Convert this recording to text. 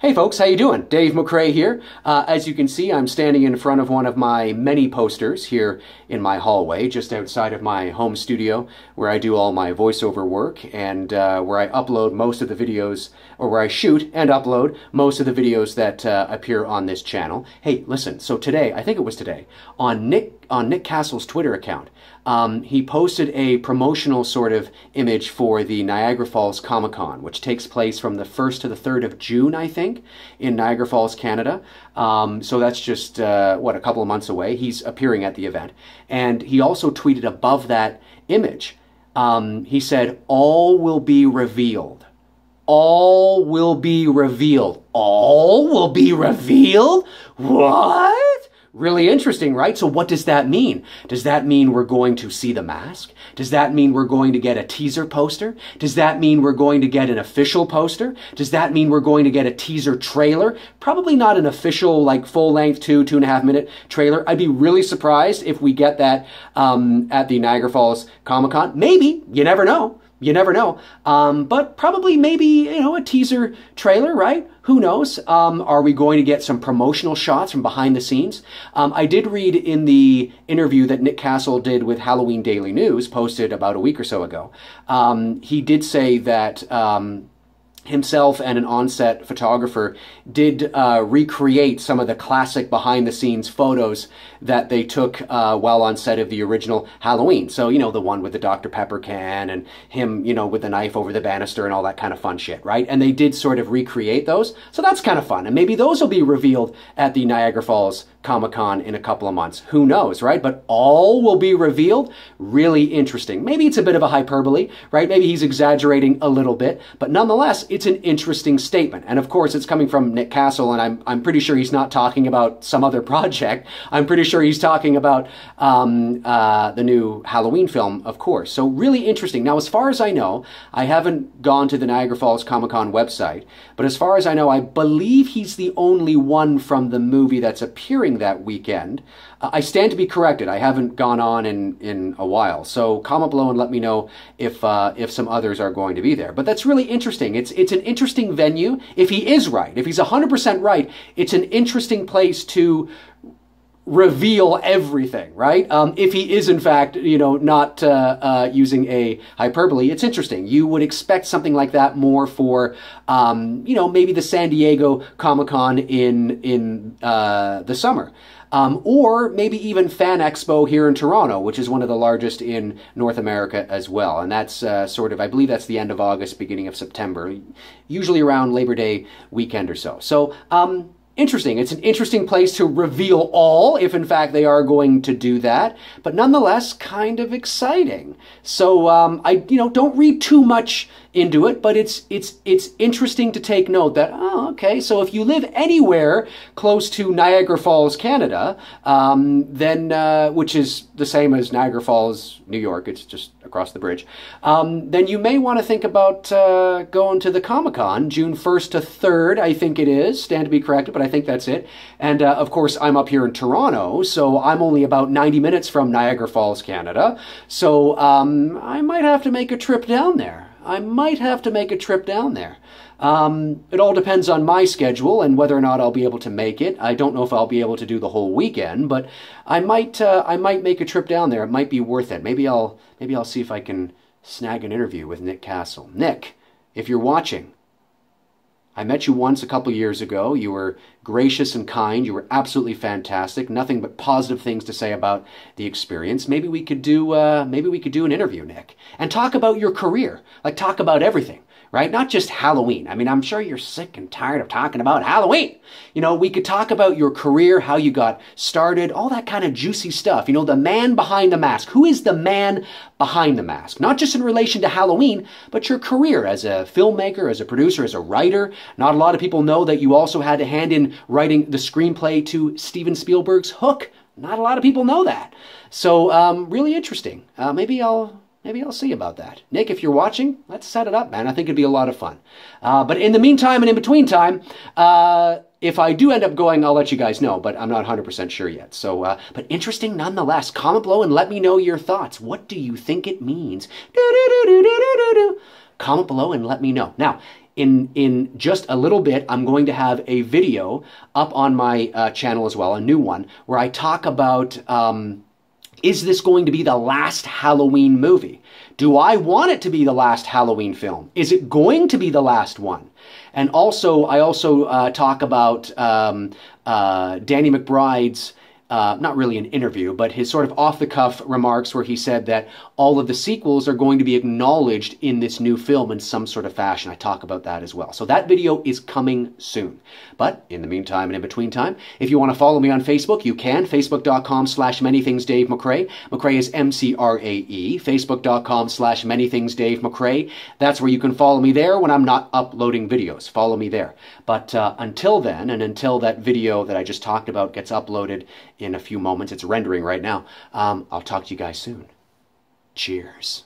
Hey folks, how you doing? Dave McRae here. Uh, as you can see, I'm standing in front of one of my many posters here in my hallway, just outside of my home studio, where I do all my voiceover work and uh, where I upload most of the videos, or where I shoot and upload most of the videos that uh, appear on this channel. Hey, listen. So today, I think it was today, on Nick on Nick Castle's Twitter account, um, he posted a promotional sort of image for the Niagara Falls Comic Con, which takes place from the 1st to the 3rd of June, I think, in Niagara Falls, Canada. Um, so that's just, uh, what, a couple of months away. He's appearing at the event. And he also tweeted above that image, um, he said, All will be revealed. All will be revealed. All will be revealed? What? Really interesting, right? So what does that mean? Does that mean we're going to see the mask? Does that mean we're going to get a teaser poster? Does that mean we're going to get an official poster? Does that mean we're going to get a teaser trailer? Probably not an official, like full length, two, two and a half minute trailer. I'd be really surprised if we get that um, at the Niagara Falls Comic Con. Maybe. You never know. You never know. Um, but probably maybe, you know, a teaser trailer, right? Who knows? Um, are we going to get some promotional shots from behind the scenes? Um, I did read in the interview that Nick Castle did with Halloween Daily News, posted about a week or so ago. Um, he did say that um, himself and an on-set photographer did uh, recreate some of the classic behind-the-scenes photos that they took uh, while on set of the original Halloween. So, you know, the one with the Dr. Pepper can and him, you know, with the knife over the banister and all that kind of fun shit, right? And they did sort of recreate those. So that's kind of fun. And maybe those will be revealed at the Niagara Falls Comic Con in a couple of months. Who knows, right? But all will be revealed. Really interesting. Maybe it's a bit of a hyperbole, right? Maybe he's exaggerating a little bit, but nonetheless, it's an interesting statement. And of course, it's coming from Nick Castle, and I'm, I'm pretty sure he's not talking about some other project. I'm pretty sure he's talking about um, uh, the new Halloween film, of course. So really interesting. Now, as far as I know, I haven't gone to the Niagara Falls Comic Con website, but as far as I know, I believe he's the only one from the movie that's appearing that weekend. I stand to be corrected. I haven't gone on in, in a while. So comment below and let me know if uh, if some others are going to be there. But that's really interesting. It's it's an interesting venue. If he is right, if he's 100% right, it's an interesting place to reveal everything, right? Um, if he is in fact, you know, not uh, uh, using a hyperbole, it's interesting. You would expect something like that more for, um, you know, maybe the San Diego Comic Con in in uh, the summer. Um, or maybe even Fan Expo here in Toronto, which is one of the largest in North America as well. And that's uh, sort of, I believe that's the end of August, beginning of September, usually around Labor Day weekend or so. So, um, interesting. It's an interesting place to reveal all, if in fact they are going to do that, but nonetheless kind of exciting. So um, I, you know, don't read too much into it, but it's it's it's interesting to take note that oh, okay, so if you live anywhere close to Niagara Falls, Canada, um, then uh, which is the same as Niagara Falls, New York, it's just across the bridge, um, then you may want to think about uh, going to the Comic Con June first to third, I think it is. Stand to be corrected, but I think that's it. And uh, of course, I'm up here in Toronto, so I'm only about 90 minutes from Niagara Falls, Canada. So um, I might have to make a trip down there. I might have to make a trip down there. Um, it all depends on my schedule and whether or not I'll be able to make it. I don't know if I'll be able to do the whole weekend, but I might. Uh, I might make a trip down there. It might be worth it. Maybe I'll. Maybe I'll see if I can snag an interview with Nick Castle. Nick, if you're watching, I met you once a couple years ago. You were gracious and kind. You were absolutely fantastic. Nothing but positive things to say about the experience. Maybe we could do uh, maybe we could do an interview, Nick, and talk about your career. Like talk about everything right? Not just Halloween. I mean, I'm sure you're sick and tired of talking about Halloween. You know, we could talk about your career, how you got started, all that kind of juicy stuff. You know, the man behind the mask. Who is the man behind the mask? Not just in relation to Halloween, but your career as a filmmaker, as a producer, as a writer. Not a lot of people know that you also had a hand in writing the screenplay to Steven Spielberg's Hook. Not a lot of people know that. So, um, really interesting. Uh, maybe I'll Maybe I'll see about that. Nick, if you're watching, let's set it up, man. I think it'd be a lot of fun. Uh, but in the meantime and in between time, uh, if I do end up going, I'll let you guys know, but I'm not 100% sure yet. So, uh, but interesting nonetheless. Comment below and let me know your thoughts. What do you think it means? Comment below and let me know. Now, in in just a little bit, I'm going to have a video up on my uh, channel as well, a new one, where I talk about. Um, is this going to be the last Halloween movie? Do I want it to be the last Halloween film? Is it going to be the last one? And also, I also uh, talk about um, uh, Danny McBride's uh, not really an interview, but his sort of off the cuff remarks where he said that all of the sequels are going to be acknowledged in this new film in some sort of fashion. I talk about that as well. So that video is coming soon. But in the meantime and in between time, if you want to follow me on Facebook, you can. Facebook.com slash many things Dave McRae. McRae is M C R A E. Facebook.com slash many things Dave McRae. That's where you can follow me there when I'm not uploading videos. Follow me there. But uh, until then, and until that video that I just talked about gets uploaded in a few moments. It's rendering right now. Um, I'll talk to you guys soon. Cheers.